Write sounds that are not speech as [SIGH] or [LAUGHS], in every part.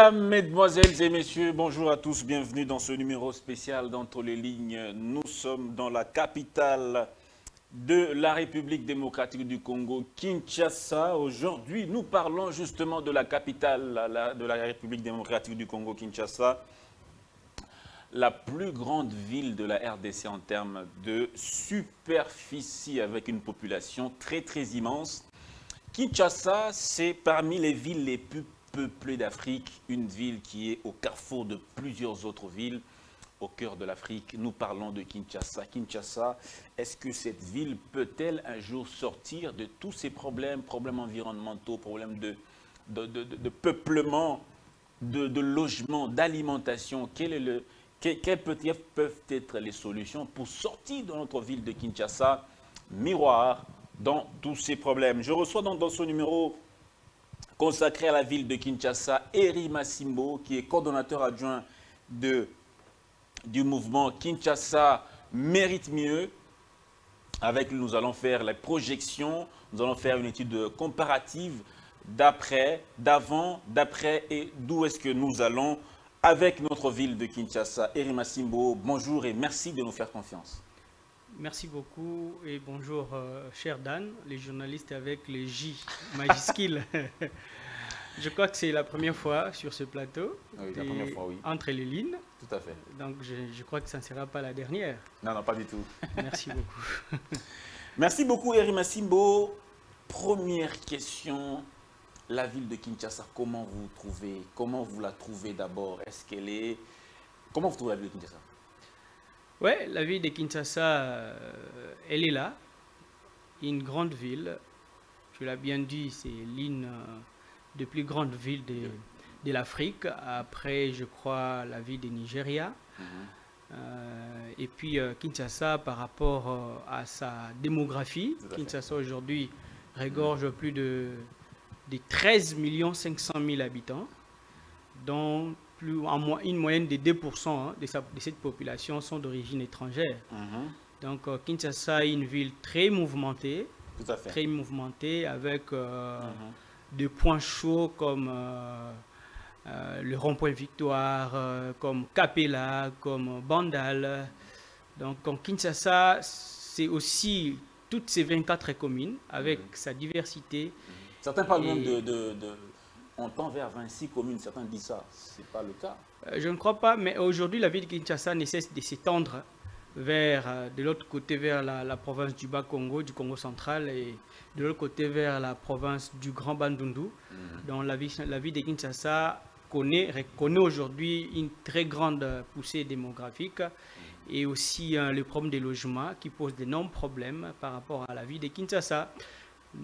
Mesdames, Mesdemoiselles et Messieurs, bonjour à tous, bienvenue dans ce numéro spécial d'Entre les lignes. Nous sommes dans la capitale de la République démocratique du Congo, Kinshasa. Aujourd'hui, nous parlons justement de la capitale de la République démocratique du Congo, Kinshasa, la plus grande ville de la RDC en termes de superficie, avec une population très très immense. Kinshasa, c'est parmi les villes les plus peuplées d'Afrique, une ville qui est au carrefour de plusieurs autres villes au cœur de l'Afrique. Nous parlons de Kinshasa. Kinshasa, est-ce que cette ville peut-elle un jour sortir de tous ces problèmes, problèmes environnementaux, problèmes de, peuplement, de, logement, d'alimentation? Quelles peuvent être les solutions pour sortir de notre ville de Kinshasa, miroir dans tous ces problèmes? Je reçois donc dans ce numéro consacré à la ville de Kinshasa, Eri Massimbo, qui est coordonnateur adjoint du mouvement Kinshasa mérite mieux. Avec nous allons faire les projections, nous allons faire une étude comparative d'après, d'avant, d'après et d'où est-ce que nous allons avec notre ville de Kinshasa. Erima Simbo, bonjour et merci de nous faire confiance. Merci beaucoup et bonjour, euh, cher Dan, les journalistes avec les J majuscules. [LAUGHS] je crois que c'est la première fois sur ce plateau. Oui, la première fois, oui. Entre les lignes. Tout à fait. Donc je, crois que ça ne sera pas la dernière. Non, non, pas du tout. [LAUGHS] Merci beaucoup. [LAUGHS] Merci beaucoup, Erima Simbo. Première question la ville de Kinshasa, comment vous trouvez Comment vous la trouvez d'abord? Est-ce qu'elle est... Comment vous trouvez la ville de Kinshasa? Oui, la ville de Kinshasa, euh, elle est là. Une grande ville. Tu l'as bien dit, c'est l'une euh, des plus grandes villes de, l'Afrique. Après, je crois, la ville de Nigeria. Mhm. Euh, et puis Kinshasa, par rapport à sa démographie, Kinshasa aujourd'hui regorge plus de de 13 500 000 habitants, dont plus, en une moyenne de 2% hein, de, cette population sont d'origine étrangère. Mhm. Donc euh, Kinshasa est une ville très mouvementée, très mouvementée avec euh, mhm. des points chauds comme euh, le rond-point Victoire, comme Capella, comme Bandal. Donc en Kinshasa, c'est aussi toutes ces 24 communes avec mhm. sa diversité. Certains parlent même de, de, On tend vers 26 communes, certains disent ça. Ce n'est pas le cas. Euh, je ne crois pas, mais aujourd'hui, la ville de Kinshasa nécessite de s'étendre vers, euh, de l'autre côté vers la, province du Bas-Congo, du Congo central, et de l'autre côté vers la province du Grand Bandundu. Mhm. Donc la ville, la ville de Kinshasa connaît, reconnaît aujourd'hui une très grande poussée démographique et aussi euh, le problème des logements qui pose d'énormes problèmes par rapport à la ville de Kinshasa.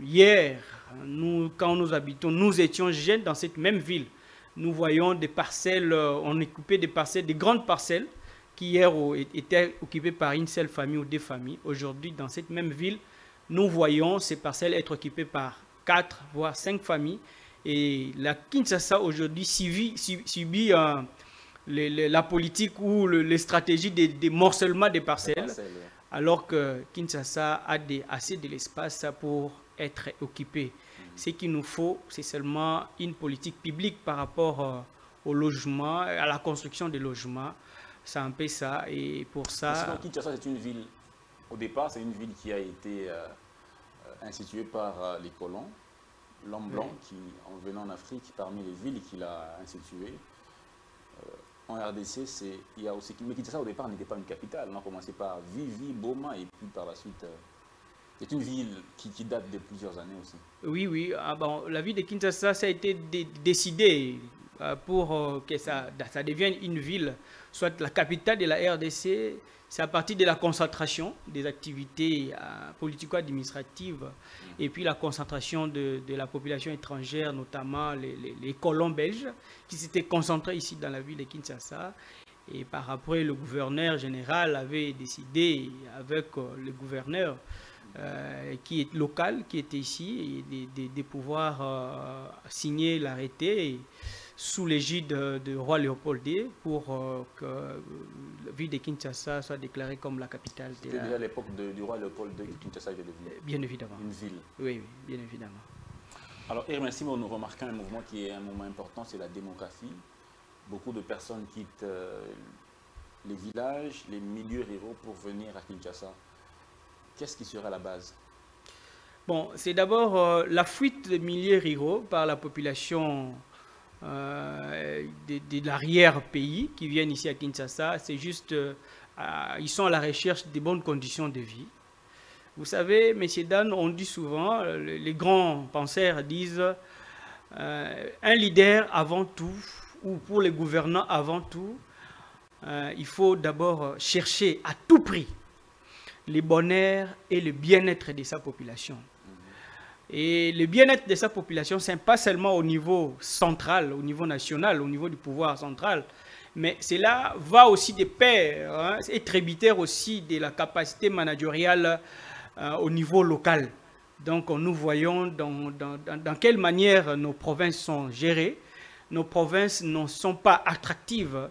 Hier, nous, quand nous habitons, nous étions jeunes dans cette même ville. Nous voyons des parcelles, euh, on occupait des parcelles, des grandes parcelles qui hier étaient occupées par une seule famille ou deux familles. Aujourd'hui, dans cette même ville, nous voyons ces parcelles être occupées par quatre, voire cinq familles. Et la Kinshasa aujourd'hui subit, euh, la politique ou les stratégies de, morcellement des parcelles, alors que Kinshasa a assez de l'espace pour être occupé. Ce qu'il nous faut, c'est seulement une politique publique par rapport euh, au logement, à la construction des logements. C'est un peu ça. Et pour ça... Kinshasa, c'est une ville, au départ, c'est une ville qui a été euh, euh, instituée par les colons. L'homme blanc qui, en venant en Afrique, parmi les villes qu'il a instituées, en RDC, il y a aussi... Mais Kinshasa, au départ, n'était pas une capitale. On a commencé par Vivi, Boma, et puis par la suite... C'est une ville qui, date de plusieurs années aussi. Oui, oui. Ah bon, la ville de Kinshasa, ça a été décidé euh, pour euh, que ça, ça devienne une ville, soit la capitale de la RDC. C'est à partir de la concentration des activités euh, politico-administratives mm. et puis la concentration de, la population étrangère, notamment les, les colons belges, qui s'étaient concentrés ici dans la ville de Kinshasa. Et par après, le gouverneur général avait décidé, avec le gouverneur, euh, qui est local, qui était ici, et de, pouvoir euh, signer l'arrêté sous l'égide de, roi Léopold II pour euh, que la ville de Kinshasa soit déclarée comme la capitale. C'était déjà à l'époque du roi Léopold II que Kinshasa était devenue Bien évidemment. Une ville. Oui, bien évidemment. Alors, Simon, nous remarquons un mouvement qui est un mouvement important, c'est la démographie. Beaucoup de personnes quittent euh, les villages, les milieux ruraux pour venir à Kinshasa. Qu'est-ce qui serait la base? Bon, c'est d'abord euh, la fuite des milieux ruraux par la population euh, de, l'arrière-pays qui viennent ici à Kinshasa. C'est juste, ils sont à la recherche des bonnes conditions de vie. Vous savez, messieurs, Dan, on dit souvent, les grands penseurs disent, euh, un leader avant tout, ou pour les gouvernants avant tout, euh, il faut d'abord chercher à tout prix le bonheur et le bien-être de sa population. Et le bien-être de sa population, ce n'est pas seulement au niveau central, au niveau national, au niveau du pouvoir central, mais cela va aussi de pair hein, et tributaire aussi de la capacité managériale euh, au niveau local. Donc nous voyons dans, dans, quelle manière nos provinces sont gérées. Nos provinces ne sont pas attractives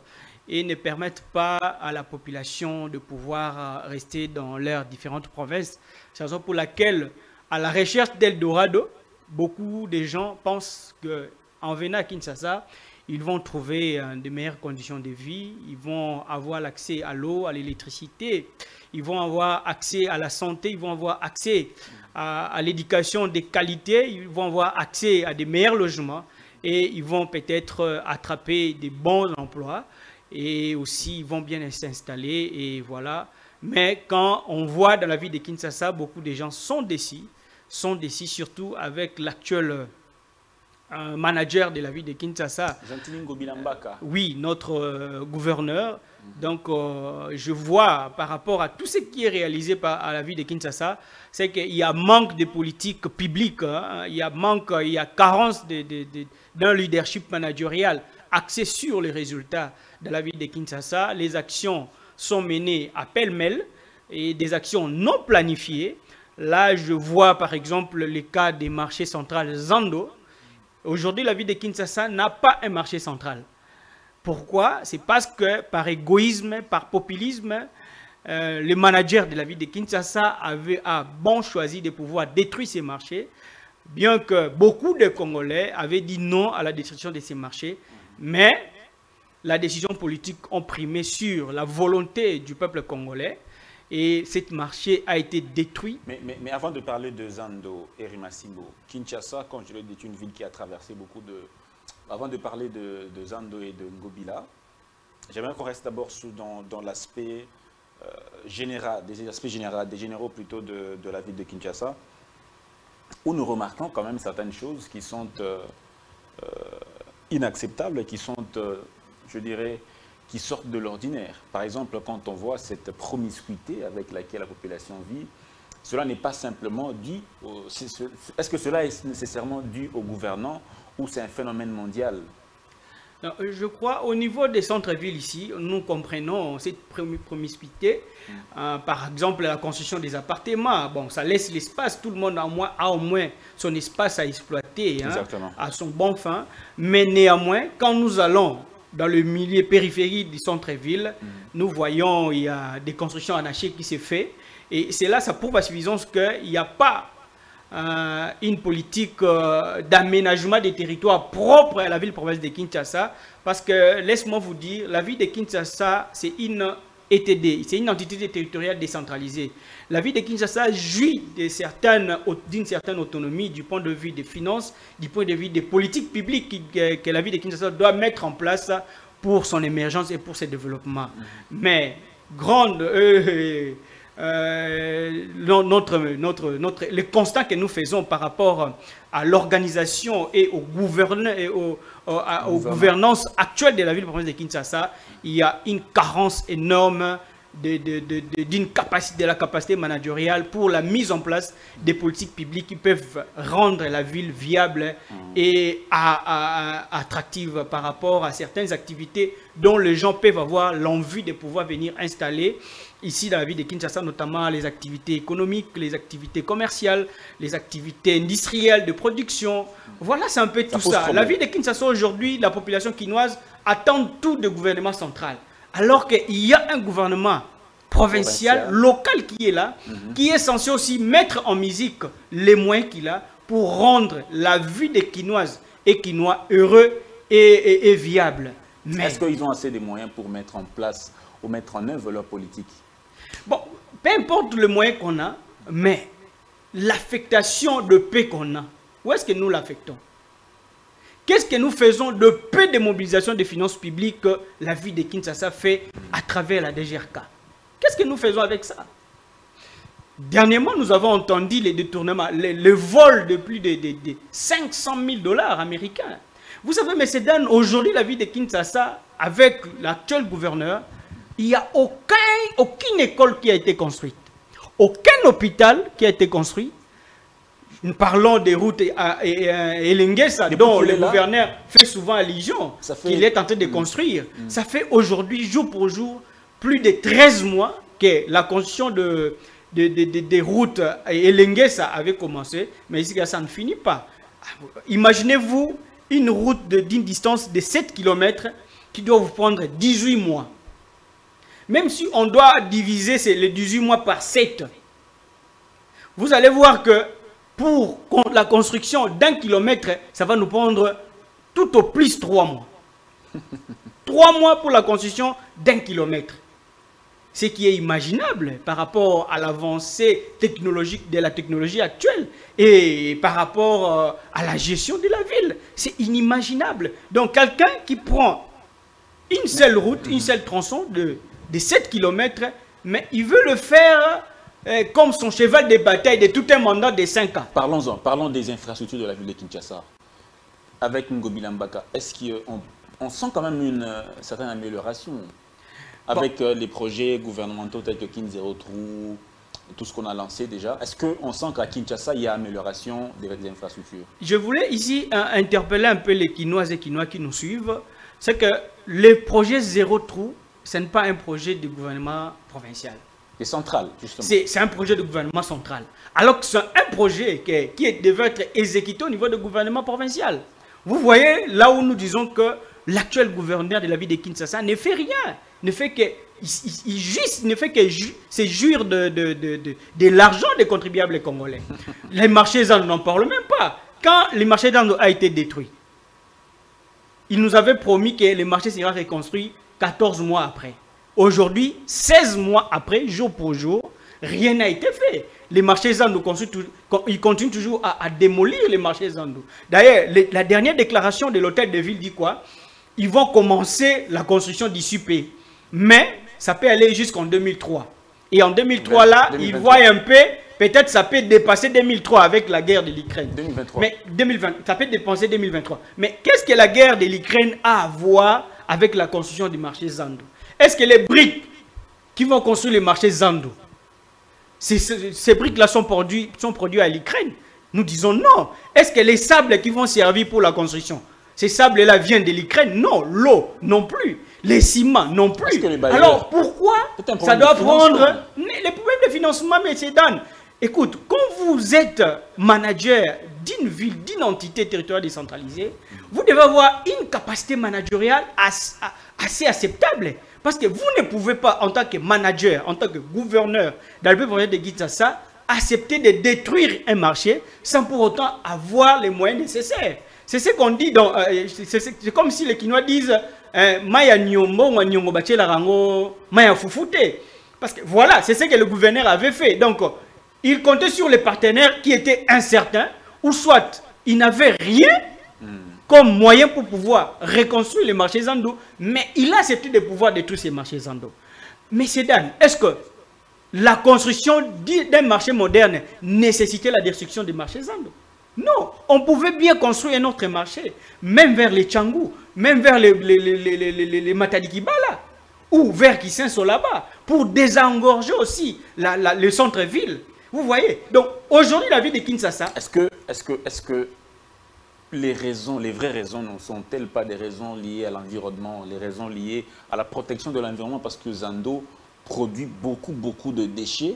et ne permettent pas à la population de pouvoir euh, rester dans leurs différentes provinces. C'est la raison pour laquelle, à la recherche d'Eldorado, beaucoup de gens pensent qu'en venant à Kinshasa, ils vont trouver euh, de meilleures conditions de vie, ils vont avoir l'accès à l'eau, à l'électricité, ils vont avoir accès à la santé, ils vont avoir accès à, l'éducation de qualité, ils vont avoir accès à des meilleurs logements. Et ils vont peut-être euh, attraper des bons emplois et aussi ils vont bien s'installer et voilà. Mais quand on voit dans la vie de Kinshasa, beaucoup de gens sont déçus, sont déçus surtout avec l'actuel euh, manager de la ville de Kinshasa. oui, notre euh, gouverneur donc, euh, je vois par rapport à tout ce qui est réalisé par à la ville de Kinshasa, c'est qu'il y a manque de politique publique, hein. il y a manque, il y a carence d'un leadership managérial axé sur les résultats de la ville de Kinshasa. Les actions sont menées à pêle-mêle et des actions non planifiées. Là, je vois par exemple le cas des marchés centrales Zando. Aujourd'hui, la ville de Kinshasa n'a pas un marché central. Pourquoi? C'est parce que par égoïsme, par populisme, euh, le manager de la ville de Kinshasa avait a bon choisi de pouvoir détruire ces marchés, bien que beaucoup de Congolais avaient dit non à la destruction de ces marchés. Mais la décision politique a primé sur la volonté du peuple congolais et ce marché a été détruit. Mais, avant de parler de Zando et Rimasimbo, Kinshasa, quand je l'ai dit, est une ville qui a traversé beaucoup de, avant de parler de, Zando et de Ngobila, j'aimerais qu'on reste d'abord dans, l'aspect euh, général, des aspects généraux, des généraux plutôt de, la ville de Kinshasa, où nous remarquons quand même certaines choses qui sont euh, euh, inacceptables, qui sont, je dirais, qui sortent de l'ordinaire. Par exemple, quand on voit cette promiscuité avec laquelle la population vit, cela n'est pas simplement dû, est-ce que cela est nécessairement dû aux gouvernants ou c'est un phénomène mondial? Je crois au niveau des centres-villes ici, nous comprenons cette promiscuité. Mm. Euh, par exemple, la construction des appartements, bon, ça laisse l'espace, tout le monde a au, moins, a au moins son espace à exploiter hein, à son bon fin. Mais néanmoins, quand nous allons dans le milieu périphérique du centre-ville, mm. nous voyons il y a des constructions anarchiques qui se font. Et c'est là, ça prouve à suffisance qu'il n'y a pas euh, une politique euh, d'aménagement des territoires propre à la ville-province de Kinshasa. Parce que, laisse-moi vous dire, la ville de Kinshasa, c'est une ETD, c'est une entité territoriale décentralisée. La ville de Kinshasa jouit d'une certaine, certaine autonomie du point de vue des finances, du point de vue des politiques publiques que, que la ville de Kinshasa doit mettre en place pour son émergence et pour ses développements. Mais, grande... Euh, euh, notre, notre, notre, le constat que nous faisons par rapport à l'organisation et, au et au, aux gouvernances actuelles de la ville de Kinshasa, il y a une carence énorme de, de, capacité, de la capacité managériale pour la mise en place des politiques publiques qui peuvent rendre la ville viable mmh. et attractive par rapport à certaines activités dont les gens peuvent avoir l'envie de pouvoir venir installer ici dans la ville de Kinshasa, notamment les activités économiques, les activités commerciales, les activités industrielles de production. Voilà, c'est un peu tout ça. La ville de Kinshasa aujourd'hui, la population quinoise attend tout du gouvernement central. Alors qu'il y a un gouvernement provincial, local qui est là, mhm. qui est censé aussi mettre en musique les moyens qu'il a pour rendre la vie des Quinoises et Quinois heureux et, et, viable. Est-ce qu'ils ont assez de moyens pour mettre en place ou mettre en œuvre leur politique? Bon, peu importe le moyen qu'on a, mais l'affectation de paix qu'on a, où est-ce que nous l'affectons? Qu'est-ce que nous faisons de peu de mobilisation des finances publiques que la vie de Kinshasa fait à travers la DGRK Qu'est-ce que nous faisons avec ça? Dernièrement, nous avons entendu les détournements, le, vol de plus de, 500 000 dollars américains. Vous savez, M. Dan, aujourd'hui, la vie de Kinshasa, avec l'actuel gouverneur, il n'y a aucun, aucune école qui a été construite, aucun hôpital qui a été construit. Nous parlons des routes et, et, dont le gouverneur fait souvent allusion, qu'il est en train de mm. construire. Mm. Ça fait aujourd'hui, jour pour jour, plus de 13 mois que la construction de, des routes et avait commencé, mais ici, ça ne finit pas. Imaginez-vous une route d'une distance de 7 km qui doit vous prendre 18 mois. Même si on doit diviser les 18 mois par 7, vous allez voir que pour la construction d'un kilomètre, ça va nous prendre tout au plus 3 mois. [LAUGHS] 3 mois pour la construction d'un kilomètre ce qui est imaginable par rapport à l'avancée technologique de la technologie actuelle et par rapport euh, à la gestion de la ville. C'est inimaginable. Donc quelqu'un qui prend une seule route, une seule tronçon de, de 7 km, mais il veut le faire euh, comme son cheval de bataille de tout un mandat de 5 ans. Parlons-en, parlons des infrastructures de la ville de Kinshasa. Avec Ngobi Lambaka, est-ce qu'on on sent quand même une euh, certaine amélioration avec euh, les projets gouvernementaux tels que Kin Zero Trou, tout ce qu'on a lancé déjà? Est-ce qu'on sent qu'à Kinshasa, il y a amélioration des, infrastructures Je voulais ici euh, interpeller un peu les Quinois et Quinois qui nous suivent. C'est que le projet Zéro Trou, ce n'est pas un projet du gouvernement provincial. C'est central, justement. C'est un projet de gouvernement central. Alors que c'est un projet qui, qui devait être exécuté au niveau du gouvernement provincial. Vous voyez, là où nous disons que l'actuel gouverneur de la ville de Kinshasa ne fait rien ne fait que il, juste, ne fait que c'est jure de, de, de, de, l'argent des contribuables congolais. les marchés n'en parle même pas. Quand les marchés d'Andes a été détruit, il nous avait promis que les marchés seraient reconstruits 14 mois après. Aujourd'hui, 16 mois après, jour pour jour, rien n'a été fait. Les marchés Zando ils continuent toujours à, démolir les marchés Zando. D'ailleurs, la dernière déclaration de l'hôtel de ville dit quoi? Ils vont commencer la construction d'issue mais ça peut aller jusqu'en 2003. Et en 2003, là, ils voient un peu, peut-être ça peut dépasser 2003 avec la guerre de l'Ukraine. 2023. Mais 2020, ça peut dépasser 2023. Mais qu'est-ce que la guerre de l'Ukraine a à voir avec la construction du marché Zando Est-ce que les briques qui vont construire le marché Zando, ces, briques-là sont produits, sont produits à l'Ukraine? Nous disons non. Est-ce que les sables qui vont servir pour la construction, ces sables-là viennent de l'Ukraine? Non. L'eau non plus les ciments non plus. Alors pourquoi ça doit prendre les problèmes de financement, M. Dan Écoute, quand vous êtes manager d'une ville, d'une entité territoriale décentralisée, vous devez avoir une capacité managériale assez acceptable. Parce que vous ne pouvez pas, en tant que manager, en tant que gouverneur le projet de Gitsasa, accepter de détruire un marché sans pour autant avoir les moyens nécessaires. C'est ce qu'on dit dans. Euh, c'est comme si les Quinois disent eh, Maya Nyombo, Nyombo Rango, Maya Fufute. Parce que voilà, c'est ce que le gouverneur avait fait. Donc, il comptait sur les partenaires qui étaient incertains, ou soit ils n'avaient rien comme moyen pour pouvoir reconstruire les marchés Zando, mais il a accepté de pouvoir détruire ces marchés Zando. Mais c'est est-ce que la construction d'un marché moderne nécessitait la destruction des marchés Zando? Non, on pouvait bien construire un autre marché, même vers les Tchangou, même vers les, les, les, les, les Matadikibala, ou vers Kisenso là-bas, pour désengorger aussi le centre-ville. Vous voyez? Donc aujourd'hui, la ville de Kinshasa... Est-ce que, est que, est que les raisons, les vraies raisons ne sont-elles pas des raisons liées à l'environnement, les raisons liées à la protection de l'environnement? Parce que Zando produit beaucoup, beaucoup de déchets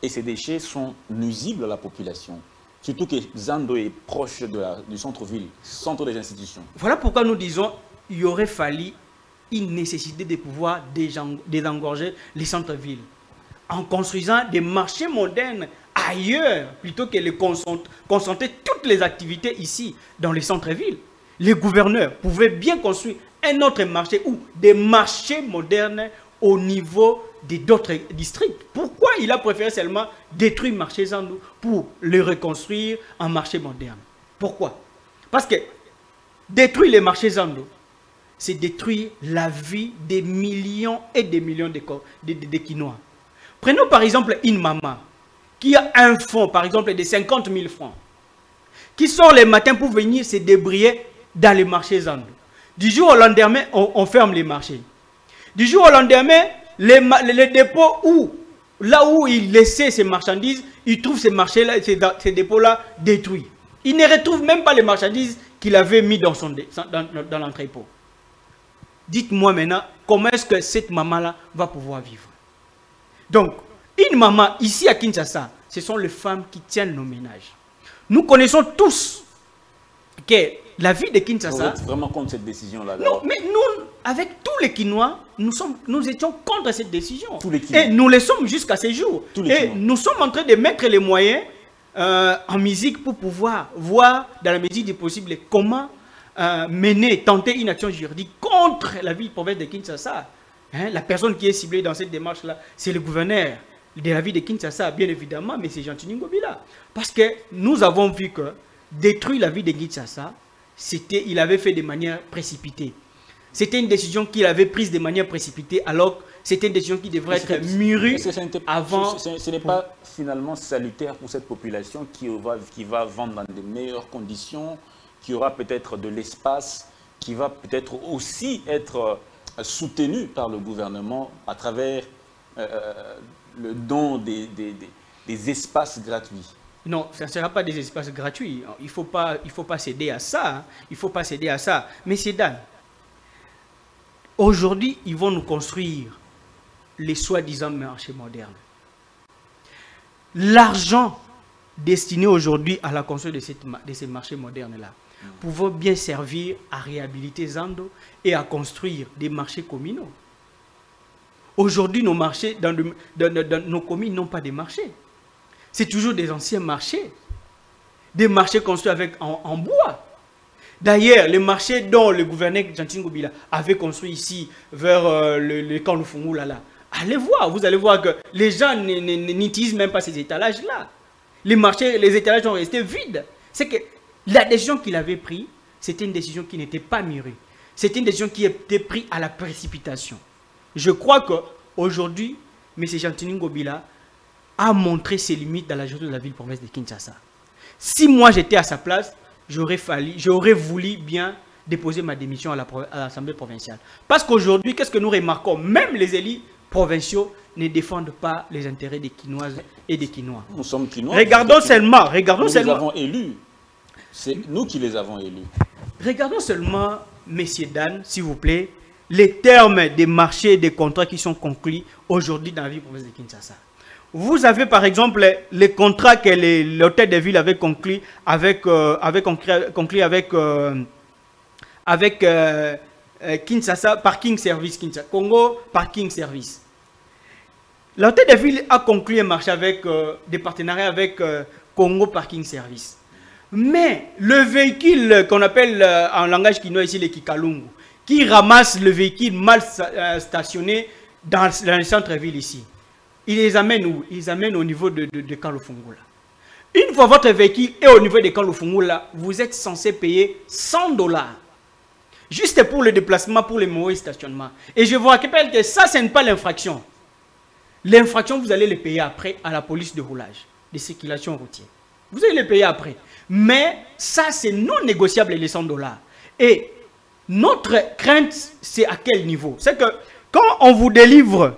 et ces déchets sont nuisibles à la population. Surtout que Zando est proche de du centre-ville, centre des institutions. Voilà pourquoi nous disons qu'il aurait fallu une nécessité de pouvoir désengorger les centres-villes en construisant des marchés modernes ailleurs plutôt que de concentrer toutes les activités ici dans les centres-villes. Les gouverneurs pouvaient bien construire un autre marché ou des marchés modernes au niveau d'autres districts. Pourquoi il a préféré seulement détruire marché Zandou pour le reconstruire en marché moderne Pourquoi? Parce que détruire les marchés Zandou, c'est détruire la vie des millions et des millions de, de, de. Prenons par exemple une maman qui a un fonds, par exemple, de 50 000 francs, qui sort les matins pour venir se débrouiller dans les marchés Zandou. Du jour au lendemain, on, ferme les marchés. Du jour au lendemain, les, dépôts où, là où il laissait ses marchandises, il trouve ces marchés-là, dépôts-là détruits. Il ne retrouve même pas les marchandises qu'il avait mis dans, dans l'entrepôt. Dites-moi maintenant, comment est-ce que cette maman-là va pouvoir vivre? Donc, une maman ici à Kinshasa, ce sont les femmes qui tiennent nos ménages. Nous connaissons tous que la vie de Kinshasa... Vous êtes vraiment contre cette décision-là Non, mais nous, avec tous les Quinois, nous, sommes, nous étions contre cette décision. Tous les Et nous le sommes jusqu'à ce jour. Et nous sommes en train de mettre les moyens euh, en musique pour pouvoir voir, dans la mesure du possible, comment euh, mener, tenter une action juridique contre la ville province de Kinshasa. Hein, la personne qui est ciblée dans cette démarche-là, c'est le gouverneur de la ville de Kinshasa, bien évidemment, mais c'est Jean-Tini Ngobila. Parce que nous avons vu que détruire la ville de Kinshasa, c'était, il avait fait de manière précipitée. C'était une décision qu'il avait prise de manière précipitée, alors que c'était une décision qui devrait être mûrie avant. Ce, n'est pas finalement salutaire pour cette population qui va, qui va vendre dans de meilleures conditions, qui aura peut-être de l'espace, qui va peut-être aussi être euh, soutenu par le gouvernement à travers euh, euh, le don des, espaces gratuits. Non, ça ne sera pas des espaces gratuits. Il ne faut pas, céder à ça. Hein. Il faut pas céder à ça. Mais c'est Dan. Aujourd'hui, ils vont nous construire les soi-disant marchés modernes. L'argent destiné aujourd'hui à la construction de, de ces marchés modernes-là pouvait bien servir à réhabiliter Zando et à construire des marchés communaux. Aujourd'hui, nos marchés, dans, nos communes, n'ont pas de marchés. C'est toujours des anciens marchés. Des marchés construits avec, en, bois. D'ailleurs, les marchés dont le gouverneur Jean Gobila avait construit ici, vers euh, le, camp là, là, allez voir, vous allez voir que les gens n'utilisent même pas ces étalages-là. Les marchés, les étalages ont resté vides. C'est que la décision qu'il avait prise, c'était une décision qui n'était pas mûrie. C'était une décision qui était prise à la précipitation. Je crois qu'aujourd'hui, M. Chantini Ngobila a montré ses limites dans la gestion de la ville province de Kinshasa. Si moi j'étais à sa place, j'aurais voulu bien déposer ma démission à l'Assemblée provinciale. Parce qu'aujourd'hui, qu'est-ce que nous remarquons? Même les élus provinciaux ne défendent pas les intérêts des Quinoises et des Quinois. Nous sommes Quinois. Regardons seulement, regardons nous seulement. Nous avons élus. C'est nous qui les avons élus. Regardons seulement, messieurs Dan, s'il vous plaît, les termes des marchés et des contrats qui sont conclus aujourd'hui dans la ville province de Kinshasa. Vous avez par exemple les contrats que l'hôtel de ville avait conclus avec, euh, avec, conclu avec, euh, avec euh, Kinshasa Parking Service, Kinshasa, Congo Parking Service. L'hôtel de ville a conclu un marché avec des partenariats avec Congo Parking Service. Mais le véhicule qu'on appelle en langage quinois ici le Kikalungu, qui ramasse le véhicule mal euh, stationné dans, le centre-ville ici. Ils les amènent où? Ils les amènent au niveau de, de, de Une fois votre véhicule est au niveau de Kalufungula, vous êtes censé payer 100 dollars. Juste pour le déplacement, pour le mauvais stationnement. Et je vous rappelle que ça, ce n'est pas l'infraction. L'infraction, vous allez le payer après à la police de roulage, de circulation routière. Vous allez le payer après. Mais ça, c'est non négociable les 100 dollars. Et notre crainte, c'est à quel niveau? C'est que quand on vous délivre,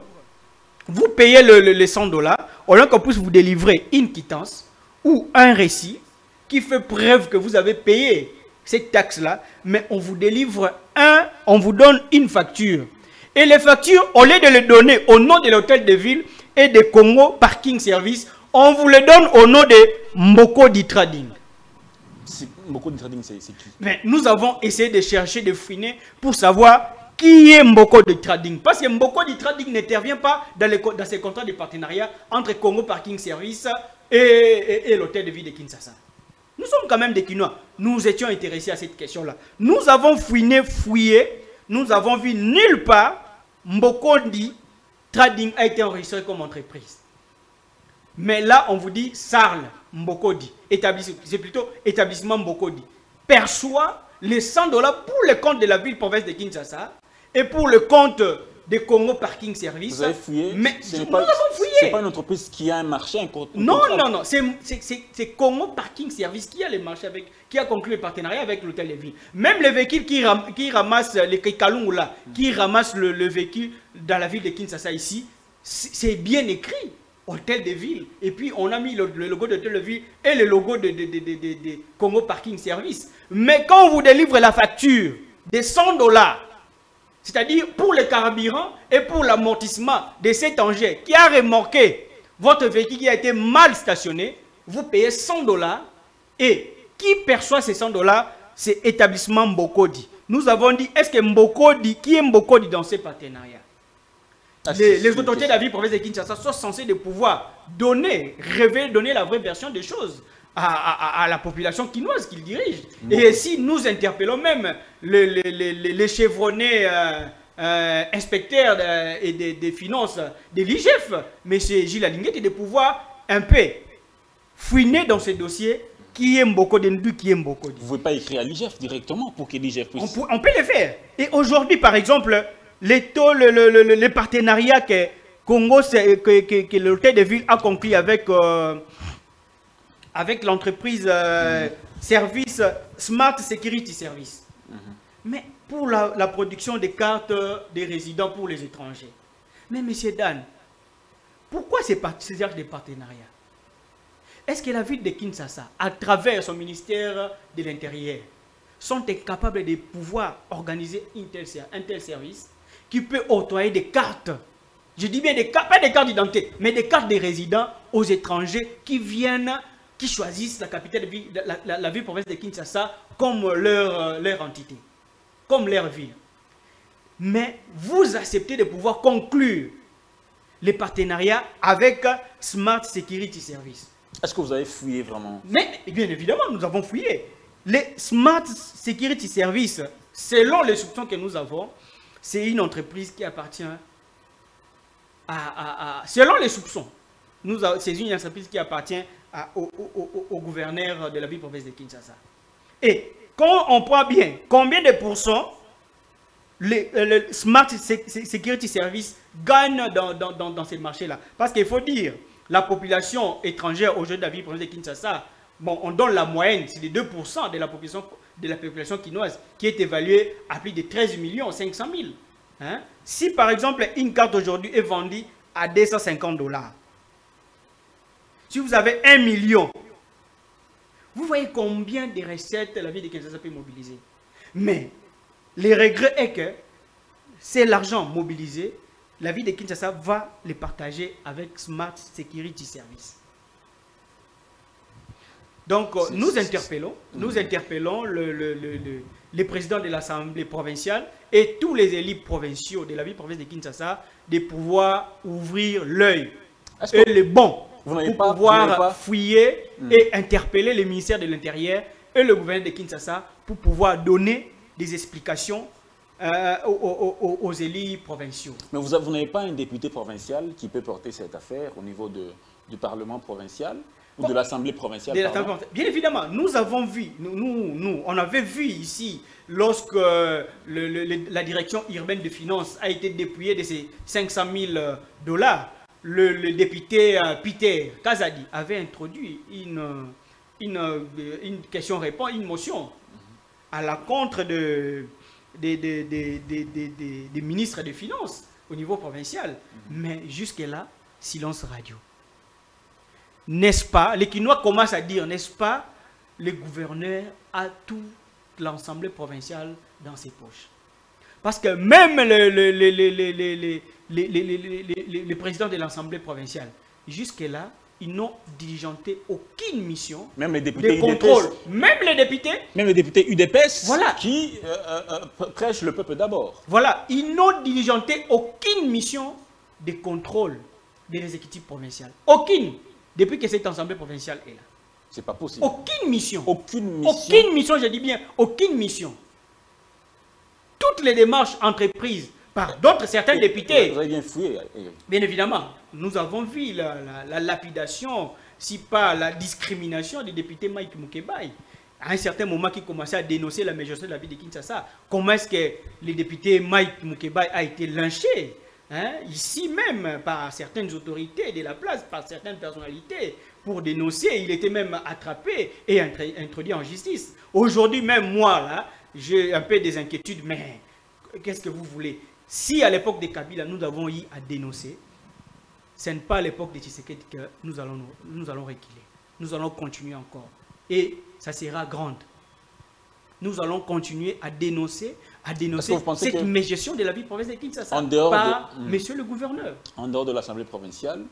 vous payez le, les 100 dollars, au lieu qu'on puisse vous délivrer une quittance ou un récit qui fait preuve que vous avez payé cette taxe-là, mais on vous délivre un, on vous donne une facture. Et les factures, au lieu de les donner au nom de l'hôtel de ville et de Congo Parking Service, on vous les donne au nom de Mboko Di Trading. Mboko Trading, c'est qui? Mais nous avons essayé de chercher, de fouiner pour savoir qui est Mboko de Trading. Parce que Mboko de Trading n'intervient pas dans, les, dans ces contrats de partenariat entre Congo Parking Service et, l'hôtel de ville de Kinshasa. Nous sommes quand même des Kinois. Nous étions intéressés à cette question-là. Nous avons fouiné, fouillé. Nous avons vu nulle part Mbokondi Trading a été enregistré comme entreprise. Mais là, on vous dit Sarl Mbokodi, c'est plutôt établissement Mbokodi, perçoit les 100 dollars pour le compte de la ville-province de Kinshasa et pour le compte de Congo Parking Service. Vous avez fouillé Mais Ce n'est nous pas, avons fouillé. c'est pas une entreprise qui a un marché, un compte. Non, non, non, c'est- Congo Parking Service qui a les marchés avec, qui a conclu le partenariat avec l'hôtel de ville. Même les véhicules qui, ram- qui ramassent les Kalungu là, qui ramassent le, le véhicule dans la ville de Kinshasa ici, c'est bien écrit. Hôtel de ville. Et puis on a mis le, le logo de l'hôtel de ville et le logo de, de, de, de- de- de Congo Parking Service. Mais quand on vous délivre la facture des 100 dollars, c'est-à-dire pour le carburant et pour l'amortissement de cet engin qui a remorqué votre véhicule qui a été mal stationné, vous payez 100 dollars et qui perçoit ces 100 dollars C'est établissement Mbokodi. Nous avons dit, est-ce que Mbokodi, qui est Mbokodi dans ces partenariats Ah, les, autorités de la ville province de Kinshasa sont censées de pouvoir donner, révéler, donner la vraie version des choses à, à- à- à la population quinoise qu'ils dirigent. Et si nous interpellons même les, chevronnés euh, euh, inspecteurs de- et des, des finances de l'IGF, M. Gilles Alinguet, de pouvoir un peu fouiner dans ces dossiers qui est Mbokodi, Ndu, qui est Mbokodi. Vous ne pouvez pas écrire à l'IGF directement pour que l'IGF On, puisse... peut- on peut le faire. Et aujourd'hui, par exemple, les taux, le, le, le, le partenariat que Congo, que, que, que l'hôtel de ville a conclu avec, euh, avec l'entreprise euh, Service Smart Security Service. Mais pour la, la production des cartes des résidents pour les étrangers. Mais monsieur Dan, pourquoi ces, ces actes de partenariat? Est-ce que la ville de Kinshasa, à travers son ministère de l'Intérieur, sont incapables de pouvoir organiser un tel, ser- un tel service? Qui peut octroyer des cartes je dis bien des cartes, pas des cartes d'identité, mais des cartes des résidents aux étrangers qui viennent, qui choisissent la capitale, la- la ville province de Kinshasa comme leur, euh, leur entité, comme leur ville. Mais vous acceptez de pouvoir conclure les partenariats avec Smart Security Service. Est-ce que vous avez fouillé vraiment? Mais bien évidemment, nous avons fouillé. Les Smart Security Service, selon les soupçons que nous avons, c'est une entreprise qui appartient à, selon les soupçons, c'est une entreprise qui appartient au, gouverneur de la ville province de Kinshasa. Et quand on prend bien combien de pourcents les, le Smart Se- Se- Security Service gagne dans, dans, dans, dans ces marchés-là. Parce qu'il faut dire, la population étrangère aujourd'hui de la ville province de Kinshasa, bon, on donne la moyenne, c'est de 2% de la population, de la population quinoise qui est évaluée à plus de 13 millions 500 000. Hein? Si par exemple une carte aujourd'hui est vendue à 250 dollars, si vous avez 1 million, vous voyez combien de recettes la ville de Kinshasa peut mobiliser. Mais le regret est que c'est l'argent mobilisé, la ville de Kinshasa va les partager avec Smart Security Service. Donc, euh, nous interpellons, nous interpellons le, le- le- le- les présidents de l'Assemblée provinciale et tous les élus provinciaux de la ville province de Kinshasa de pouvoir ouvrir l'œil et que le bon Vous n'avez pour pas- pouvoir fouiller et interpeller le ministère de l'Intérieur et le gouvernement de Kinshasa pour pouvoir donner des explications euh, aux, aux- aux- aux élus provinciaux. Mais vous, avez- vous n'avez pas un député provincial qui peut porter cette affaire au niveau de, du Parlement provincial? Ou de l'Assemblée provinciale De. Bien évidemment, nous avons vu, nous, nous, nous, on avait vu ici, lorsque euh, le- le- le- la direction urbaine de finances a été dépouillée de ses 500 000 euh, dollars, le, le député euh, Peter Kazadi avait introduit une, euh, une, une question-réponse, une motion à la contre de, des, ministres des Finances au niveau provincial. Mais jusque-là, silence radio. N'est-ce pas Les Quinois commencent à dire, n'est-ce pas Le gouverneur a tout l'Assemblée provinciale dans ses poches. Parce que même le, le, le, le, le, le, le- le- le- le- le- le- le président de l'Assemblée provinciale, jusque-là, ils n'ont diligenté aucune mission Même les députés de contrôle. UDPS, Même les députés, même les députés UDPS Voilà. qui euh, euh, euh, prêchent le peuple d'abord. voilà, ils n'ont diligenté aucune mission de contrôle de l'exécutif provincial. Aucune. Depuis que cette assemblée provinciale est là. C'est pas possible. Aucune mission. Aucune mission. Aucune mission, je dis bien, aucune mission. Toutes les démarches entreprises par d'autres, certains députés. Vous avez bien fouillé. Bien évidemment, nous avons vu la, la lapidation, si pas la discrimination des députés Mike Mukebai à un certain moment qui commençait à dénoncer la méchanceté de la vie de Kinshasa. Comment est-ce que le député Mike Mukeba a été lynché hein, ici même par certaines autorités de la place, par certaines personnalités, pour dénoncer. Il était même attrapé et introduit en justice. Aujourd'hui même, moi, là, j'ai un peu des inquiétudes, mais qu'est-ce que vous voulez? Si à l'époque de Kabila, nous avons eu à dénoncer, ce n'est pas à l'époque de Tshisekedi que nous allons, nous allons reculer. Nous allons continuer encore. Et ça sera grande. Nous allons continuer à dénoncer, à dénoncer cette mégestion de la vie provinciale de Kinshasa en dehors par de, monsieur le gouverneur. En dehors de l'Assemblée provinciale,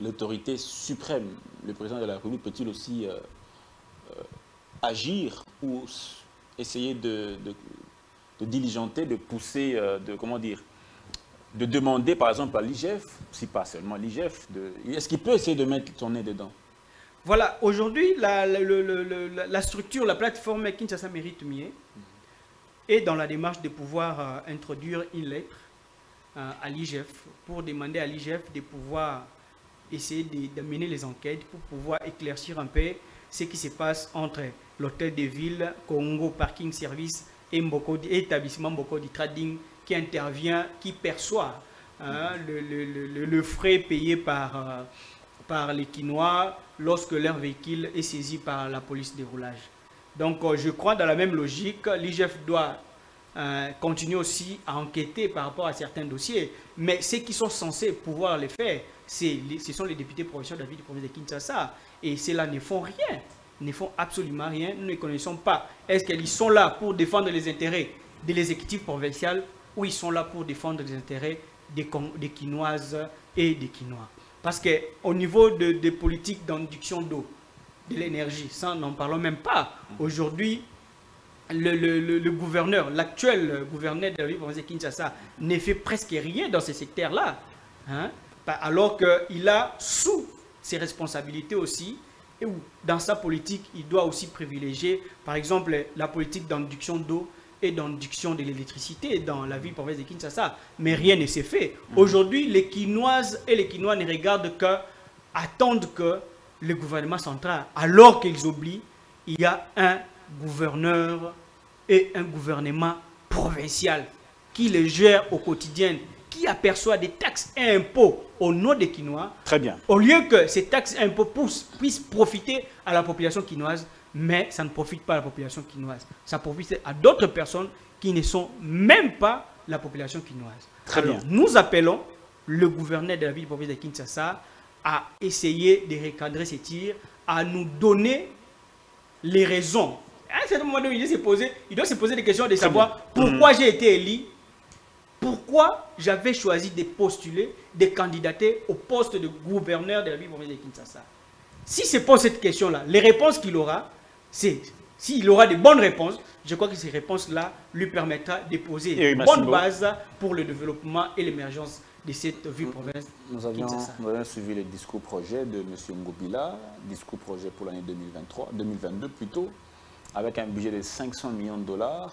l'autorité suprême, le président de la République, peut-il aussi euh, euh, agir ou essayer de, diligenter, de pousser, euh, de comment dire, de demander par exemple à l'IGF, si pas seulement l'IGF, est-ce qu'il peut essayer de mettre son nez dedans? Voilà, aujourd'hui, la, structure, la plateforme Kinshasa Mérite Mieux est dans la démarche de pouvoir euh, introduire une lettre euh, à l'IGF pour demander à l'IGF de pouvoir essayer d'amener les enquêtes pour pouvoir éclaircir un peu ce qui se passe entre l'hôtel de ville, Congo Parking Service et Mboko, établissement Mboko du Trading qui intervient, qui perçoit hein, le, frais payé par, euh, par les Quinois lorsque leur véhicule est saisi par la police de roulage. Donc euh, je crois dans la même logique, l'IGF doit euh, continuer aussi à enquêter par rapport à certains dossiers, mais ceux qui sont censés pouvoir les faire, ce sont les députés provinciaux de la ville de Kinshasa, et ceux-là ne font rien, ne font absolument rien, nous ne connaissons pas. Est-ce qu'ils sont là pour défendre les intérêts de l'exécutif provincial ou ils sont là pour défendre les intérêts des, des Quinoises et des Quinois parce qu'au niveau des politiques d'induction d'eau, de l'énergie, ça n'en parlons même pas. Aujourd'hui, le, gouverneur, l'actuel gouverneur de la ville de Kinshasa, ne fait presque rien dans ce secteur-là. Hein, alors qu'il a sous ses responsabilités aussi, et où dans sa politique, il doit aussi privilégier, par exemple, la politique d'induction d'eau et d'induction de l'électricité dans la ville province de Kinshasa. Mais rien ne s'est fait. Mhm. Aujourd'hui, les Quinoises et les Quinois ne regardent que, attendent que le gouvernement central, alors qu'ils oublient, il y a un gouverneur et un gouvernement provincial qui les gère au quotidien, qui aperçoit des taxes et impôts au nom des Quinois. Très bien. Au lieu que ces taxes et impôts puissent profiter à la population quinoise, mais ça ne profite pas à la population quinoise. Ça profite à d'autres personnes qui ne sont même pas la population quinoise. Très bien. Nous appelons le gouverneur de la ville province de Kinshasa à essayer de recadrer ces tirs, à nous donner les raisons. À un certain moment donné, il doit se poser, il doit se poser des questions de savoir pourquoi j'ai été élu, pourquoi j'avais choisi de postuler, de candidater au poste de gouverneur de la ville de Kinshasa. Si c'est pour cette question-là, les réponses qu'il aura, s'il aura de bonnes réponses, je crois que ces réponses-là lui permettra de poser une bonne base pour le développement et l'émergence de cette province. Nous avions, suivi le discours projet de M. Ngobila, discours projet pour l'année 2023, 2022 plutôt, avec un budget de 500 millions de dollars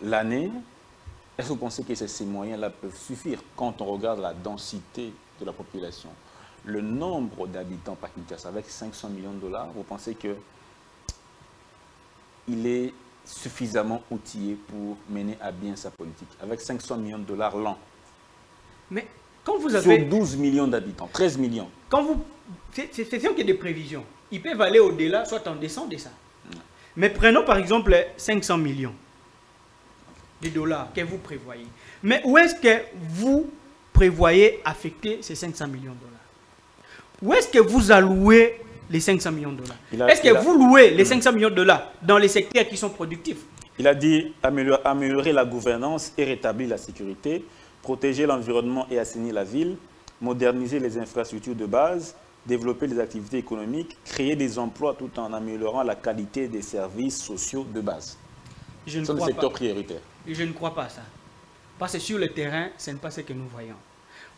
l'année. Est-ce que vous pensez que ces moyens-là peuvent suffire quand on regarde la densité de la population? Le nombre d'habitants par Kinshasa avec 500 millions de dollars, vous pensez que il est suffisamment outillé pour mener à bien sa politique, avec 500 millions de dollars l'an. Mais quand vous avez... Sur 12 millions d'habitants, 13 millions. Quand vous... C'est sûr qu'il y a des prévisions. Ils peuvent aller au-delà, soit en descend de ça. Mais prenons par exemple 500 millions de dollars que vous prévoyez. Mais où est-ce que vous prévoyez affecter ces 500 millions de dollars? Où est-ce que vous allouez les 500 millions de dollars? Est-ce que vous louez les 500 millions de dollars dans les secteurs qui sont productifs? Il a dit améliorer, la gouvernance et rétablir la sécurité, protéger l'environnement et assainir la ville, moderniser les infrastructures de base, développer les activités économiques, créer des emplois tout en améliorant la qualité des services sociaux de base. Je ne Ce sont des secteurs prioritaires. Je ne crois pas ça. Parce que sur le terrain, ce n'est pas ce que nous voyons.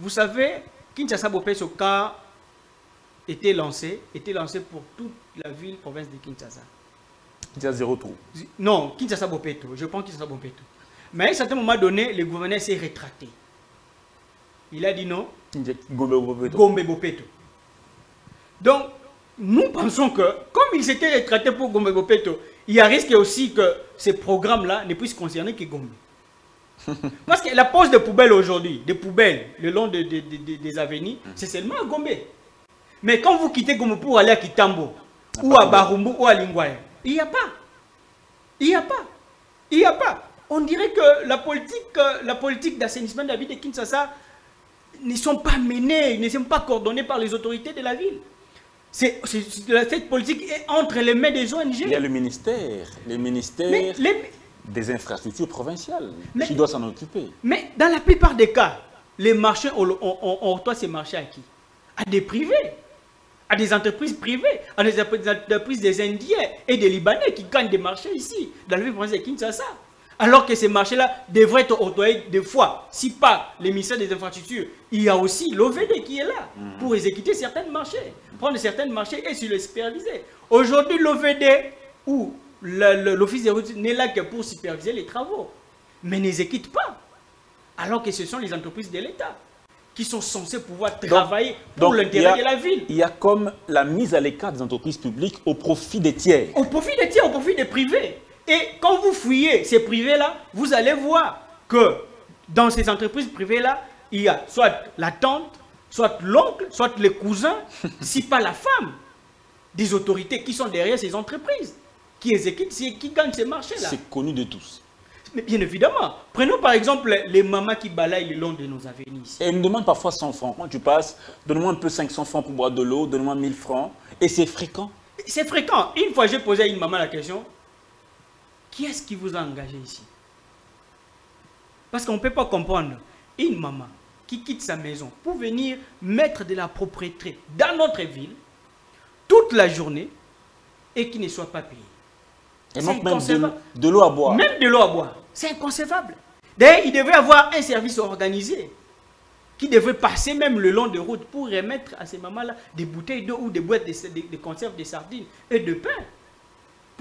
Vous savez, Kinshasa cas était lancé, était lancé pour toute la ville, province de Kinshasa. Il y a zéro trou. Non, Kinshasa Bopeto. Je pense Kinshasa Bopeto. Mais à un certain moment donné, le gouverneur s'est rétracté. Il a dit non. Gombe Bopeto. Donc, nous pensons que, comme il s'était rétracté pour Gombe Bopeto, il y a risque aussi que ces programmes-là ne puissent concerner que Gombe. [LAUGHS] Parce que la pose de poubelles aujourd'hui, des poubelles le long des avenues, c'est seulement à Gombe. Mais quand vous quittez Gombe pour aller à Kitambo, ou à Barumbu, ou à Lingwaya, il n'y a pas. Il n'y a pas. Il n'y a pas. On dirait que la politique, la politique d'assainissement de la ville de Kinshasa ne sont pas menées, ne sont pas coordonnées par les autorités de la ville. cette politique est entre les mains des ONG. Il y a le ministère, les ministères des infrastructures provinciales qui doivent s'en occuper. Mais dans la plupart des cas, les marchés, on, on, on ces marchés à qui? À des privés, à des entreprises privées, à des entreprises des Indiens et des Libanais qui gagnent des marchés ici, dans la ville de Kinshasa. Alors que ces marchés-là devraient être octroyés des fois. Si pas les ministères des infrastructures, il y a aussi l'OVD qui est là mm. pour exécuter certains marchés, prendre certains marchés et sur les superviser. Aujourd'hui, l'OVD ou l'Office des routes n'est là que pour superviser les travaux, mais n'exécute pas. Alors que ce sont les entreprises de l'État qui sont censées pouvoir travailler pour l'intérêt de la ville. Il y a comme la mise à l'écart des entreprises publiques au profit des tiers. Au profit des tiers, au profit des privés. Et quand vous fouillez ces privés-là, vous allez voir que dans ces entreprises privées-là, il y a soit la tante, soit l'oncle, soit les cousins, [LAUGHS] si pas la femme, des autorités qui sont derrière ces entreprises, qui exécutent, qui gagnent ces marchés-là. C'est connu de tous. Mais bien évidemment. Prenons par exemple les mamans qui balayent le long de nos avenues. Et elles me demandent parfois 100 francs. Quand tu passes, donne-moi un peu 500 francs pour boire de l'eau, donne-moi 1000 francs. Et c'est fréquent. C'est fréquent. Une fois, j'ai posé à une maman la question qui est-ce qui vous a engagé ici? Parce qu'on ne peut pas comprendre une maman qui quitte sa maison pour venir mettre de la propriété dans notre ville toute la journée et qui ne soit pas payée. Et même de, l'eau à boire. Même de l'eau à boire. C'est inconcevable. D'ailleurs, il devrait avoir un service organisé qui devrait passer même le long de route pour remettre à ces mamans-là des bouteilles d'eau ou des boîtes de, de conserve de sardines et de pain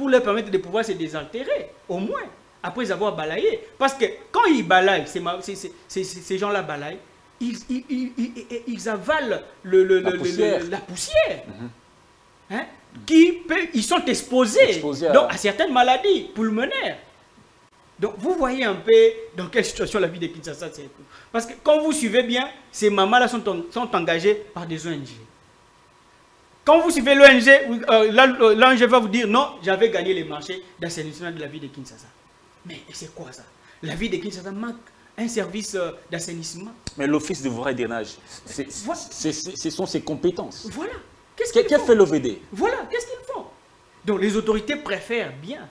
pour leur permettre de pouvoir se désaltérer, au moins, après avoir balayé. Parce que quand ils balayent, ces gens-là balayent, ils, ils, avalent le, la, poussière. Mhm. Hein? Qui ils sont exposés, à... certaines maladies pulmonaires. Donc vous voyez un peu dans quelle situation la vie de Kinshasa c'est. Parce que quand vous suivez bien, ces mamans-là sont, sont engagées par des ONG. Quand vous suivez l'ONG, euh, l'ONG va vous dire non, j'avais gagné les marchés d'assainissement de la ville de Kinshasa. Mais c'est quoi ça? La ville de Kinshasa manque un service euh, d'assainissement. Mais l'office de voirie drainage, ce sont ses compétences. Voilà. Qu'est-ce qu'il fait l'OVD Voilà, qu'est-ce qu'ils font? Donc les autorités préfèrent bien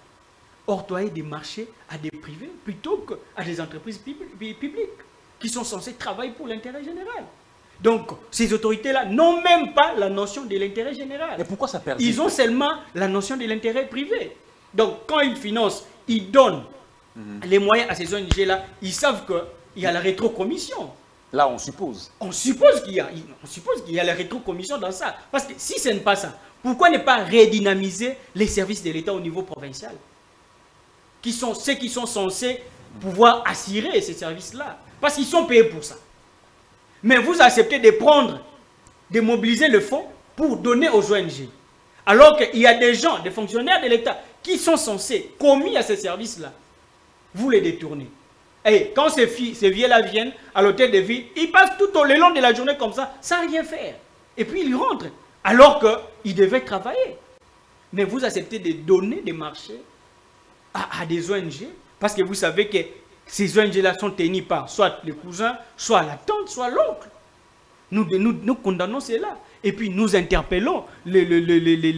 octroyer des marchés à des privés plutôt qu'à des entreprises publiques qui sont censées travailler pour l'intérêt général. Donc, ces autorités-là n'ont même pas la notion de l'intérêt général. Mais pourquoi ça perd Ils ont seulement la notion de l'intérêt privé. Donc, quand ils financent, ils donnent mhm. les moyens à ces ONG-là, ils savent qu'il y a la rétrocommission. Là, on suppose. On suppose qu'il y a, on suppose qu'il y a la rétrocommission dans ça. Parce que si ce n'est pas ça, pourquoi ne pas redynamiser les services de l'État au niveau provincial? Qui sont Ceux qui sont censés pouvoir assurer ces services-là. Parce qu'ils sont payés pour ça. Mais vous acceptez de prendre, de mobiliser le fonds pour donner aux ONG. Alors qu'il y a des gens, des fonctionnaires de l'État qui sont censés, commis à ces services-là, vous les détournez. Et quand ces, filles, ces vieux-là viennent à l'hôtel de ville, ils passent tout au long de la journée comme ça, sans rien faire. Et puis ils rentrent, alors qu'ils devaient travailler. Mais vous acceptez de donner des marchés à des ONG, parce que vous savez que ces ONG-là sont tenues par soit le cousin, soit la tante, soit l'oncle. Nous, nous, condamnons cela. Et puis nous interpellons les,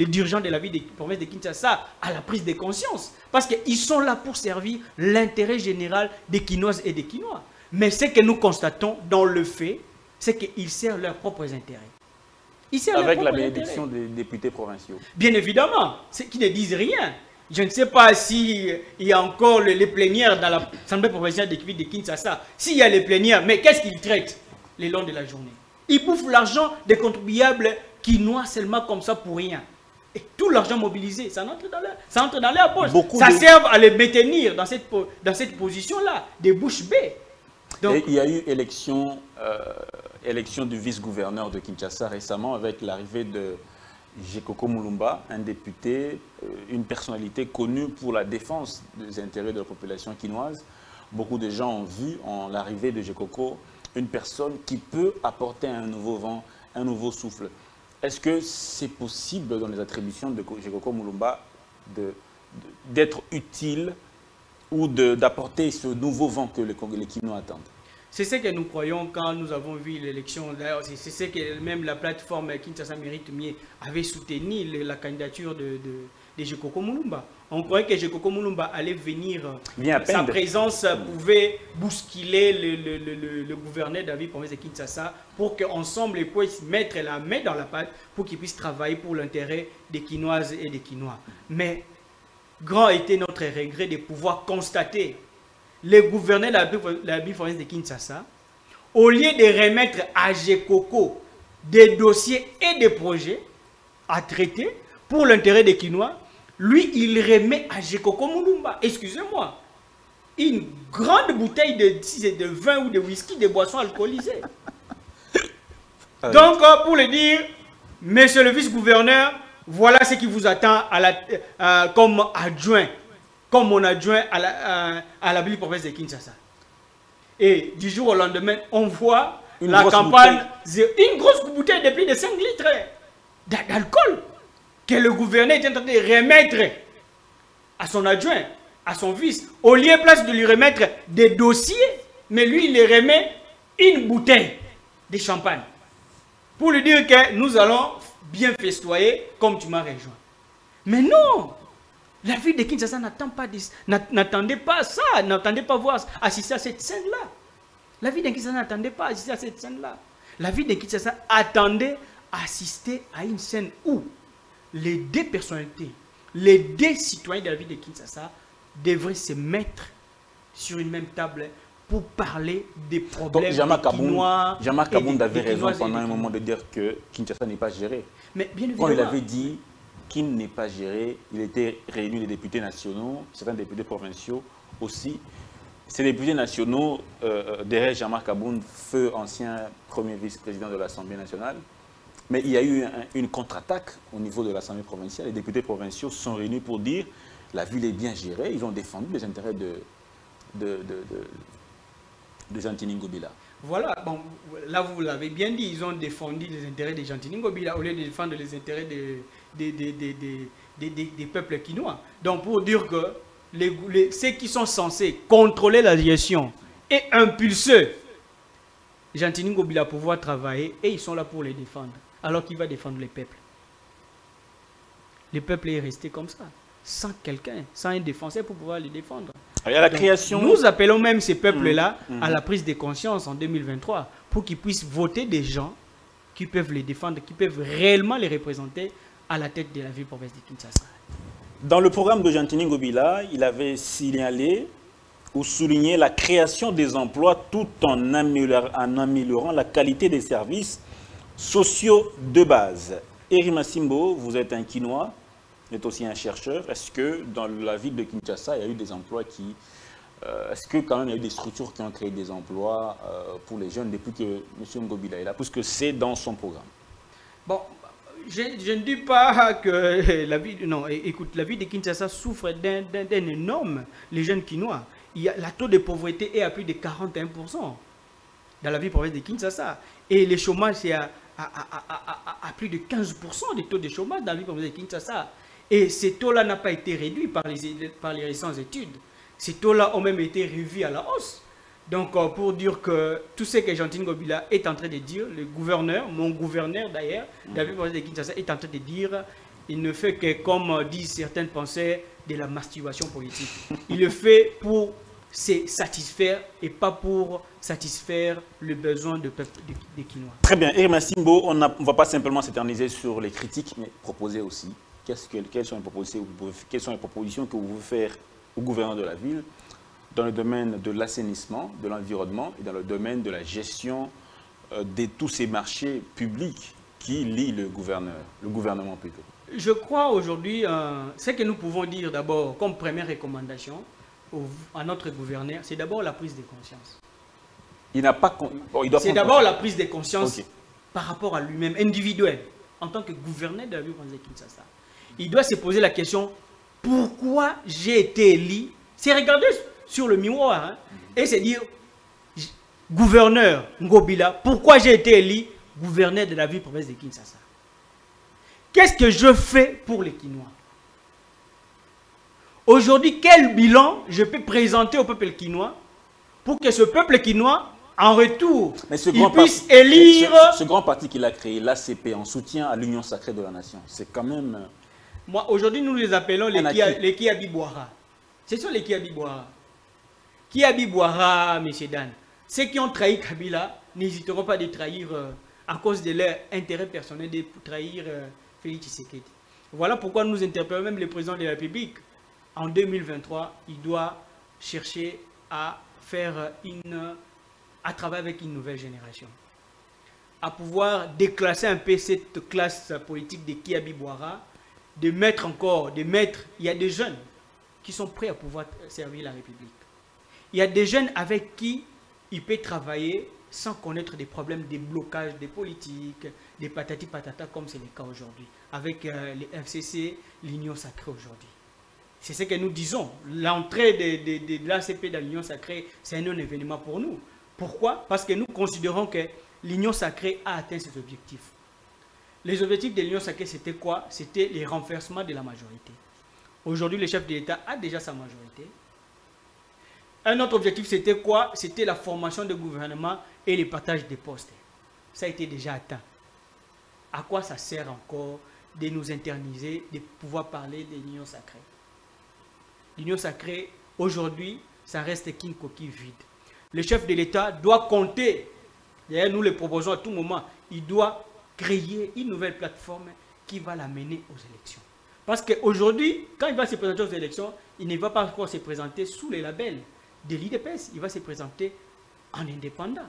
dirigeants de la vie des provinces de Kinshasa à la prise de conscience. Parce qu'ils sont là pour servir l'intérêt général des Quinoises et des Quinois. Mais ce que nous constatons dans le fait, c'est qu'ils servent leurs propres intérêts. Ils servent Avec la bénédiction des députés provinciaux. Bien évidemment, c'est qu'ils ne disent rien. Je ne sais pas s'il y a encore les plénières dans l'Assemblée provinciale de de Kinshasa. S'il y a les plénières, mais qu'est-ce qu'ils traitent les longs de la journée? Ils bouffent l'argent des contribuables quinoa seulement comme ça pour rien. Et tout l'argent mobilisé, ça entre dans leur, ça entre dans leur poche. ça sert à les maintenir dans cette, dans cette position-là, des bouches bées. Donc, il y a eu élection, euh, élection du vice-gouverneur de Kinshasa récemment avec l'arrivée de Jekoko Mulumba, un député, euh, une personnalité connue pour la défense des intérêts de la population quinoise. Beaucoup de gens ont vu en l'arrivée de Jekoko une personne qui peut apporter un nouveau vent, un nouveau souffle. Est-ce que c'est possible dans les attributions de Jekoko Mulumba d'être utile ou d'apporter ce nouveau vent que les, les attendent? C'est ce que nous croyons quand nous avons vu l'élection. D'ailleurs, c'est ce que même la plateforme Kinshasa Mérite Mier avait soutenu la candidature de, de, Jekoko Mulumba. On croyait que Jekoko Mulumba allait venir. Sa présence pouvait bousculer le, le, le, gouverneur David Province de Kinshasa pour qu'ensemble ils puissent mettre la main dans la pâte pour qu'ils puissent travailler pour l'intérêt des Quinoises et des Quinois. Mais grand était notre regret de pouvoir constater le gouverneur de la province de Kinshasa, au lieu de remettre à Gekoko des dossiers et des projets à traiter pour l'intérêt des Quinois, lui, il remet à Gekoko Mulumba, excusez-moi, une grande bouteille de, de vin ou de whisky, de boissons alcoolisées. Ah Donc, euh, pour le dire, monsieur le vice-gouverneur, voilà ce qui vous attend à la, euh, comme adjoint comme mon adjoint à la, à, la ville province de Kinshasa. Et du jour au lendemain, on voit la campagne, une grosse bouteille de plus de 5 litres d'alcool que le gouverneur est en train de remettre à son adjoint, à son vice, au lieu place de lui remettre des dossiers, mais lui, il lui remet une bouteille de champagne pour lui dire que nous allons bien festoyer comme tu m'as rejoint. Mais non, la ville de Kinshasa n'attendait pas ça, n'attendait pas voir assister à cette scène-là. La ville de Kinshasa n'attendait pas assister à cette scène-là. La ville de Kinshasa attendait assister à une scène où les deux personnalités, les deux citoyens de la ville de Kinshasa devraient se mettre sur une même table pour parler des problèmes Donc, Jean-Marc Kabound avait raison pendant un moment de dire que Kinshasa n'est pas géré. Mais bien évidemment. Quand il avait dit qui n'est pas géré. Il était réuni des députés nationaux, certains députés provinciaux aussi. Ces députés nationaux, euh, euh, derrière Jean-Marc feu ancien premier vice-président de l'Assemblée nationale, mais il y a eu une contre-attaque au niveau de l'Assemblée provinciale. Les députés provinciaux sont réunis pour dire la ville est bien gérée. Ils ont défendu les intérêts de, de, de, de, Ngobila. Voilà, bon, là vous l'avez bien dit, ils ont défendu les intérêts de Gentini Ngobila au lieu de défendre les intérêts de, des, des, des, des, peuples quinois. Donc pour dire que les, ceux qui sont censés contrôler la gestion et impulser Gentini Ngobila pouvoir travailler et ils sont là pour les défendre. Alors qu'il va défendre les peuples. Le peuple est resté comme ça, sans quelqu'un, sans un défenseur pour pouvoir les défendre. Il la création... Nous appelons même ces peuples-là mmh, mmh. à la prise de conscience en 2023 pour qu'ils puissent voter des gens qui peuvent les défendre, qui peuvent réellement les représenter à la tête de la ville province de Kinshasa. Dans le programme de Gentini Ngobila, il avait signalé ou souligné la création des emplois tout en améliorant, la qualité des services sociaux de base. Erima Simbo, vous êtes un Quinois, vous êtes aussi un chercheur. Est-ce que dans la ville de Kinshasa, il y a eu des emplois qui... Euh, est-ce que quand même il y a eu des structures qui ont créé des emplois euh, pour les jeunes depuis que M. Ngobila est là, puisque c'est dans son programme? Bon, je, ne dis pas que la vie, non, écoute, la vie de Kinshasa souffre d'un énorme, les jeunes quinois. Il y a, la taux de pauvreté est à plus de 41% dans la vie province de Kinshasa. Et le chômage est à, à, plus de 15% des taux de chômage dans la vie province de Kinshasa. Et ces taux-là n'ont pas été réduits par les, par les récentes études. Ces taux-là ont même été revus à la hausse. Donc, euh, pour dire que tout ce que Gentine Gobila est en train de dire, le gouverneur, mon gouverneur d'ailleurs. David de Kinshasa, est en train de dire, il ne fait que, comme disent certaines pensées, de la masturbation politique. Il le fait pour se satisfaire et pas pour satisfaire le besoin de peuple des Quinois. Très bien. Irma Simbo, on ne va pas simplement s'éterniser sur les critiques, mais proposer aussi. Que, quelles, sont les propositions, quelles sont les propositions que vous pouvez faire au gouverneur de la ville dans le domaine de l'assainissement, de l'environnement et dans le domaine de la gestion euh, de tous ces marchés publics qui lie le gouverneur, le gouvernement plutôt Je crois aujourd'hui, euh, ce que nous pouvons dire d'abord comme première recommandation à notre gouverneur, c'est d'abord la prise de conscience. Il n'a pas. c'est d'abord la prise de conscience par rapport à lui-même, individuel, en tant que gouverneur de la ville Kinshasa. Il doit se poser la question pourquoi j'ai été élu? C'est regarder sur le miroir hein, et se dire gouverneur Ngobila, pourquoi j'ai été élu gouverneur de la ville province de Kinshasa? Qu'est-ce que je fais pour les Kinois? Aujourd'hui, quel bilan je peux présenter au peuple quinois pour que ce peuple quinois, en retour, il puisse élire... Ce, grand parti qu'il a créé, l'ACP, en soutien à l'Union sacrée de la nation, c'est quand même... Euh, Moi, aujourd'hui, nous les appelons les, Kia, les Kiabiboara. Ce sont les Kiabiboara. Kiabiboara, M. Dan? Ceux qui ont trahi Kabila n'hésiteront pas de trahir, euh, à cause de leur intérêt personnel, de trahir euh, Félix Tshisekedi. Voilà pourquoi nous interpellons même le président de la République en 2023, il doit chercher à faire une, à travailler avec une nouvelle génération, à pouvoir déclasser un peu cette classe politique de Kiabi Boara, de mettre encore, de mettre, il y a des jeunes qui sont prêts à pouvoir servir la République. Il y a des jeunes avec qui il peut travailler sans connaître des problèmes, des blocages, des politiques, des patati patata comme c'est le cas aujourd'hui, avec euh, les FCC, l'Union sacrée aujourd'hui. C'est ce que nous disons. L'entrée de, de, l'ACP dans l'Union sacrée, c'est un événement pour nous. Pourquoi? Parce que nous considérons que l'Union sacrée a atteint ses objectifs. Les objectifs de l'Union sacrée, c'était quoi? C'était les renversements de la majorité. Aujourd'hui, le chef de l'État a déjà sa majorité. Un autre objectif, c'était quoi? C'était la formation de gouvernement et le partage des postes. Ça a été déjà atteint. À quoi ça sert encore de nous interniser, de pouvoir parler de l'Union sacrée? L'union sacrée, aujourd'hui, ça reste qu'une coquille vide. Le chef de l'État doit compter, d'ailleurs nous le proposons à tout moment, il doit créer une nouvelle plateforme qui va l'amener aux élections. Parce qu'aujourd'hui, quand il va se présenter aux élections, il ne va pas encore se présenter sous les labels de l'IDPS, il va se présenter en indépendant.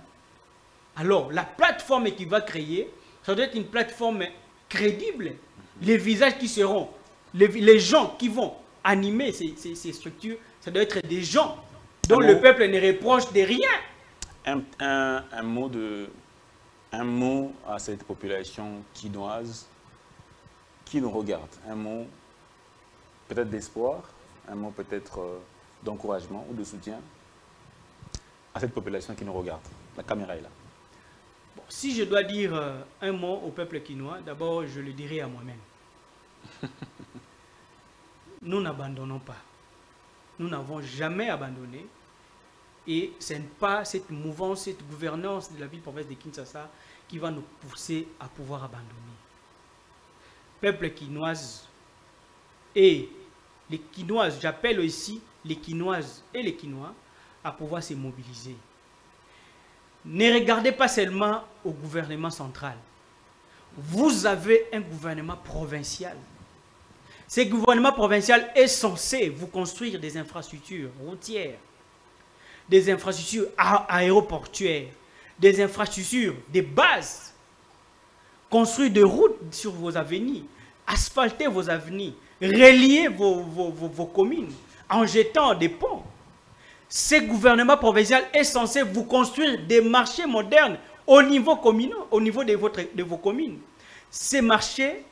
Alors, la plateforme qu'il va créer, ça doit être une plateforme crédible. Les visages qui seront, les gens qui vont animer ces, structures, ça doit être des gens dont le peuple ne reproche de rien. Un, mot de, un mot à cette population quinoise qui nous regarde. Un mot peut-être d'espoir, un mot peut-être euh, d'encouragement ou de soutien à cette population qui nous regarde. La caméra est là. si je dois dire euh, un mot au peuple quinois, d'abord je le dirai à moi-même. [LAUGHS] nous n'abandonnons pas. Nous n'avons jamais abandonné. Et ce n'est pas cette mouvance, cette gouvernance de la ville-province de Kinshasa qui va nous pousser à pouvoir abandonner. Peuple quinoise et les quinoises, j'appelle ici les quinoises et les quinois à pouvoir se mobiliser. Ne regardez pas seulement au gouvernement central. Vous avez un gouvernement provincial ce gouvernement provincial est censé vous construire des infrastructures routières, des infrastructures aéroportuaires, des infrastructures, des bases, construire des routes sur vos avenirs, asphalter vos avenirs, relier vos, vos communes en jetant des ponts. Ce gouvernement provincial est censé vous construire des marchés modernes au niveau communal, au niveau de, vos communes. Ces marchés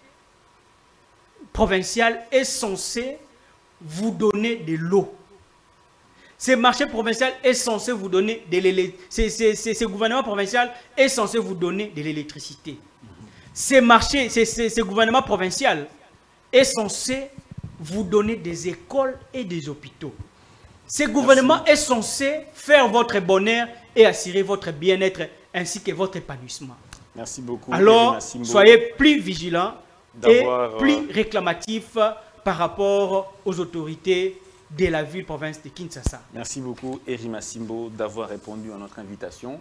provincial est censé vous donner de l'eau. Ce marché provincial est censé vous donner de l'électricité. Ce gouvernement provincial est censé vous donner de l'électricité. Ce marché, ce gouvernement provincial est censé vous donner des écoles et des hôpitaux. Ce gouvernement est censé faire votre bonheur et assurer votre bien-être ainsi que votre épanouissement. Merci beaucoup. Alors, soyez plus vigilants et plus euh, réclamatif par rapport aux autorités de la ville-province de Kinshasa. Merci beaucoup, Erima Simbo, d'avoir répondu à notre invitation.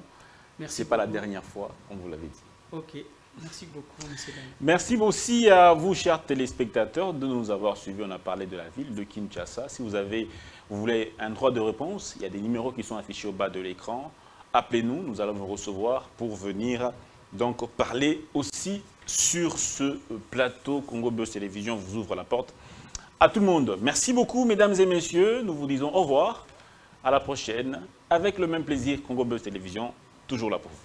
Ce n'est pas la dernière fois, on vous l'avait dit. Ok. Merci beaucoup, M. Merci aussi à vous, chers téléspectateurs, de nous avoir suivis. On a parlé de la ville de Kinshasa. Si vous, avez, vous voulez un droit de réponse, il y a des numéros qui sont affichés au bas de l'écran. Appelez-nous, nous allons vous recevoir pour venir donc parler aussi sur ce plateau. Congo Buzz Télévision vous ouvre la porte à tout le monde. Merci beaucoup, mesdames et messieurs. Nous vous disons au revoir. À la prochaine, avec le même plaisir, Congo Buzz Télévision, toujours là pour vous.